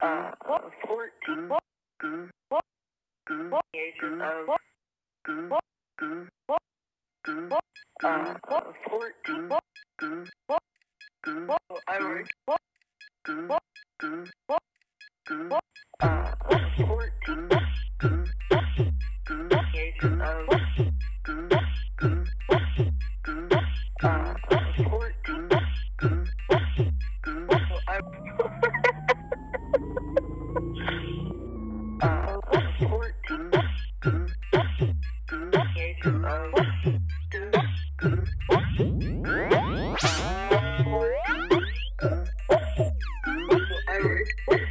uh, 14 variations of uh, 14 I work uh, 14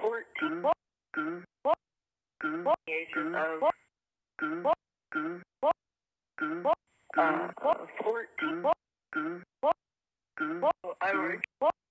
14 years of 14 I worked